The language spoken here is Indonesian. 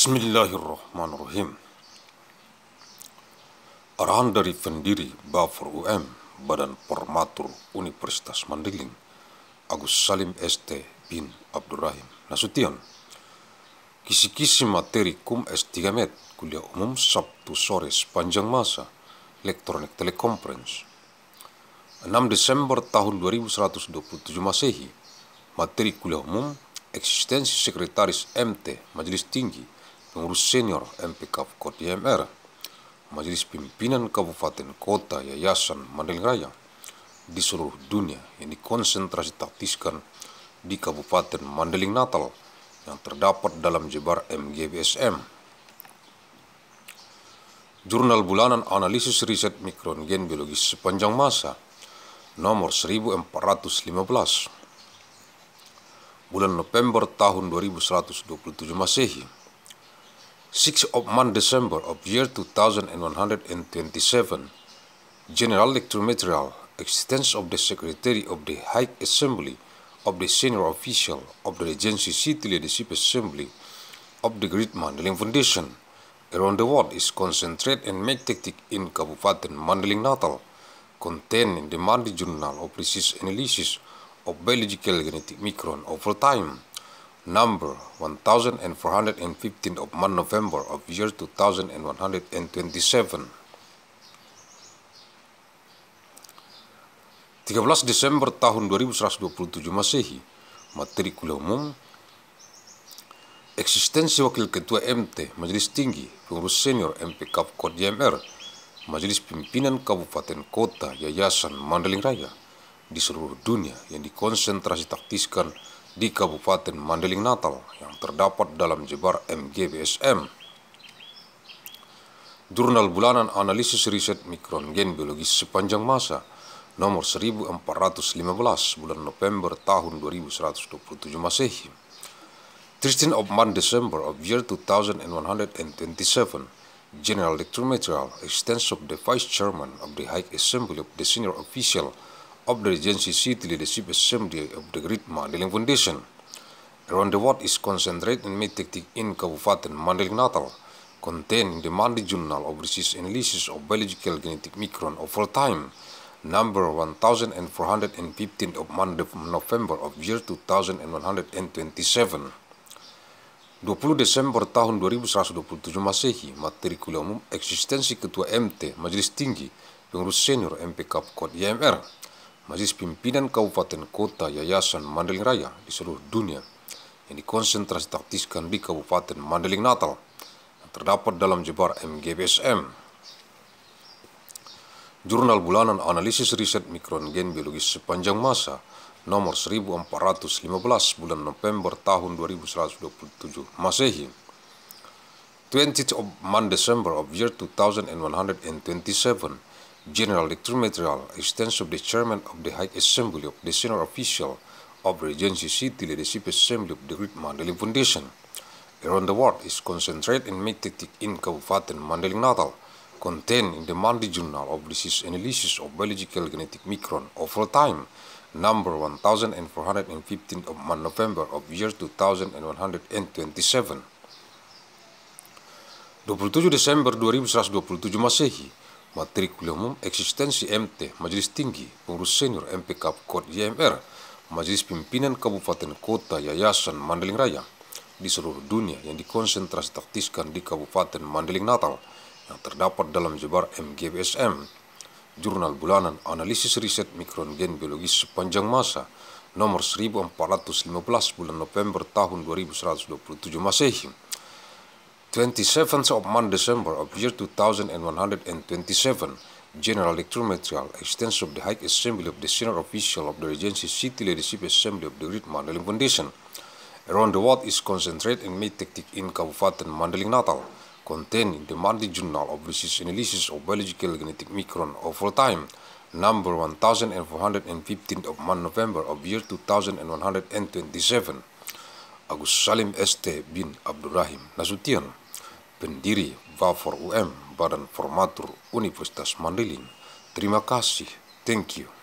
Bismillahirrahmanirrahim. Arahan dari pendiri Bafor UM, Badan Formatur Universitas Mandailing, Agus Salim ST bin Abdurrahim Nasution. Kisi-kisi materi kum S3 Med, kuliah umum Sabtu sore sepanjang masa, elektronik telekonferensi. 6 Desember tahun 2127 Masehi, materi kuliah umum eksistensi sekretaris MT Majelis Tinggi pengurus senior MPK Kota IMR, Majelis Pimpinan Kabupaten Kota Yayasan Mandailing Raya di seluruh dunia yang dikonsentrasi taktiskan di Kabupaten Mandailing Natal yang terdapat dalam jebar MGBSM. Jurnal Bulanan Analisis Riset Mikron Gen Biologis sepanjang masa nomor 1415 bulan November tahun 2127 Masehi 6 of month December of year 2127, General Lecture Material, Existence of the Secretary of the High Assembly of the Senior Official of the Regency City Leadership Assembly of the Great Mandeling Foundation. Around the world is concentrated and made tactic in Kabupaten Mandeling Natal, contained in the Mandi Journal of Precise Analysis of Biological Genetic Micron over time number 1415 of month November of year 2127. 13 Desember tahun 2127 Masehi, materi kuliah umum, eksistensi Wakil Ketua MT Majelis Tinggi Pengurus Senior MPK Kod JMR, Majelis Pimpinan Kabupaten Kota Yayasan Mandeling Raya di seluruh dunia yang dikonsentrasi taktiskan di Kabupaten Mandeling Natal yang terdapat dalam jebar MGBSM. Jurnal Bulanan Analisis Riset Mikron Gen Biologis sepanjang masa nomor 1415 bulan November tahun 2127 Masehi. 13 of month December of year 2127 General Lecture Material Extents of the Vice Chairman of the High Assembly of the Senior Official of the Regency City Leadership Assembly of the Great Mandailing Foundation. Around the world is concentrated in medtechnic in Kabupaten Mandailing Natal, contained in the Mandi Journal of Research Analysis of Biological Genetic Micron all time, number 1415 of of November of year 2127. 20 Desember tahun 2127 Masehi, materi kuliah umum eksistensi Ketua MT Majelis Tinggi Pengurus Senior MPK Kod IMR Majelis Pimpinan Kabupaten Kota Yayasan Mandeling Raya di seluruh dunia yang dikonsentrasi taktiskan di Kabupaten Mandeling Natal yang terdapat dalam jebar MGBSM. Jurnal Bulanan Analisis Riset Mikron Gen Biologis sepanjang masa nomor 1415 bulan November tahun 2127 Masehi. 20th of month December of year 2127 General Lecture Material, the Chairman of the High Assembly of the Senior Official of Regency City Leadership Assembly of the Great Mandailing Foundation. Around the world is concentrated in medtechnic in Kabupaten Mandailing Natal, contained in the Mandi Journal of Disease Analysis of Biological Genetic Micron of all time, number 1415 of November of year 2127. 27 Desember 2127 Masehi, umum eksistensi MT Majelis Tinggi Pengurus Senior MPK Kod YMR Majelis Pimpinan Kabupaten Kota Yayasan Mandeling Raya. Di seluruh dunia yang dikonsentrasi taktiskan di Kabupaten Mandeling Natal yang terdapat dalam jebar MGBSM Jurnal Bulanan Analisis Riset Mikron Gen Biologis sepanjang masa nomor 1415 bulan November tahun 2127 Masehi 27th of month December of year 2127, General Lecture Material, Extension of the High Assembly of the Senior Official of the Regency City Leadership Assembly of the Great Mandeling Foundation. Around the world is concentrated and made tactic in Kabupaten Mandeling Natal, contained in the Mandi Journal of Research Analysis of Biological Genetic Micron all time, number 1415 of month November of year 2127. Agus Salim ST bin Abdurrahim Nasution, pendiri VAFOR UM Badan Formatur Universitas Mandailing. Terima kasih. Thank you.